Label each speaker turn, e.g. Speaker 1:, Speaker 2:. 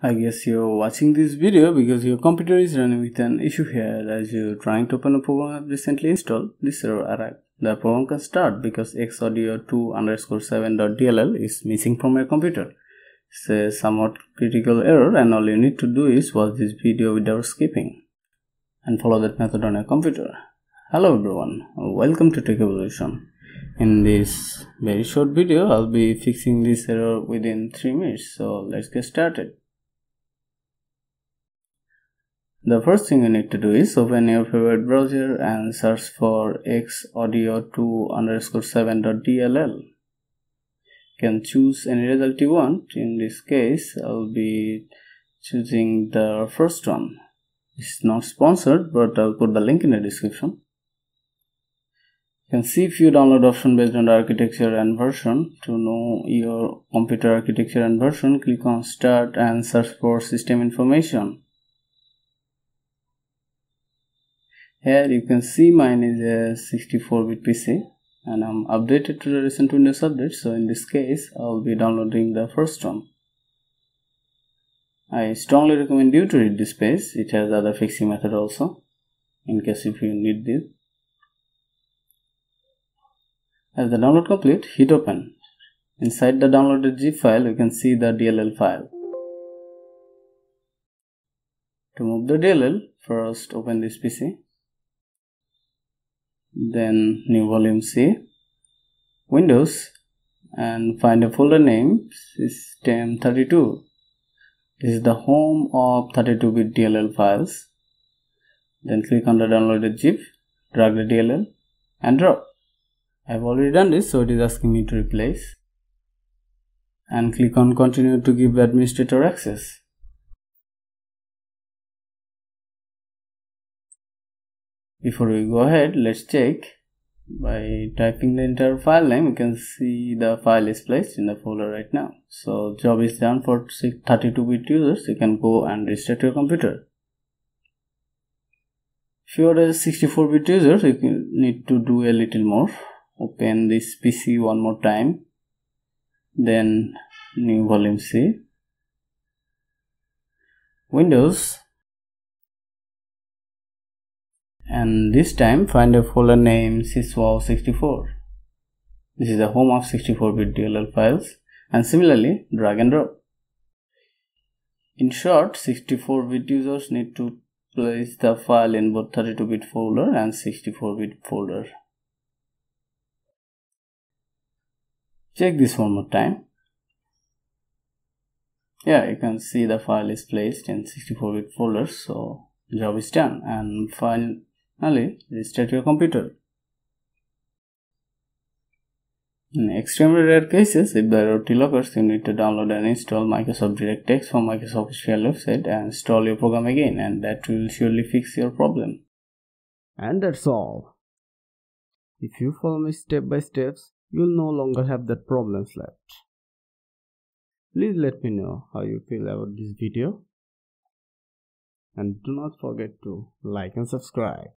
Speaker 1: I guess you're watching this video because your computer is running with an issue here as you're trying to open a program I've recently installed. This error arrived. The program can start because xaudio2 underscore 7.dll is missing from your computer. It's a somewhat critical error and all you need to do is watch this video without skipping and follow that method on your computer. Hello everyone, welcome to Tech Evolution. In this very short video, I'll be fixing this error within 3 minutes. So let's get started. The first thing you need to do is open your favorite browser and search for xaudio2 underscore 7.dll. You can choose any result you want. In this case, I'll be choosing the first one. It's not sponsored, but I'll put the link in the description. You can see few download option based on the architecture and version. To know your computer architecture and version, click on start and search for system information. Here you can see mine is a 64-bit PC and I'm updated to the recent Windows update so in this case I'll be downloading the first one. I strongly recommend you to read this page, it has other fixing method also in case if you need this. As the download complete, hit open. Inside the downloaded zip file you can see the DLL file. To move the DLL, first open this PC then new volume C, Windows, and find a folder name system32. This is the home of 32-bit DLL files. Then click on the downloaded zip, drag the DLL, and drop. I've already done this, so it is asking me to replace. And click on continue to give administrator access. Before we go ahead let's check. By typing the entire file name you can see the file is placed in the folder right now. So job is done for 32-bit users. You can go and restart your computer. If you are a 64-bit user you need to do a little more. Open this pc one more time. Then new volume c. Windows and this time find a folder named syswow64 this is the home of 64-bit DLL files and similarly drag and drop. In short 64-bit users need to place the file in both 32-bit folder and 64-bit folder. Check this one more time. Yeah you can see the file is placed in 64-bit folder so job is done. And file Finally, restart your computer. In extremely rare cases, if the error occurs, you need to download and install Microsoft DirectX from Microsoft official website and install your program again and that will surely fix your problem.
Speaker 2: And that's all. If you follow me step by steps, you'll no longer have that problems left. Please let me know how you feel about this video and do not forget to like and subscribe.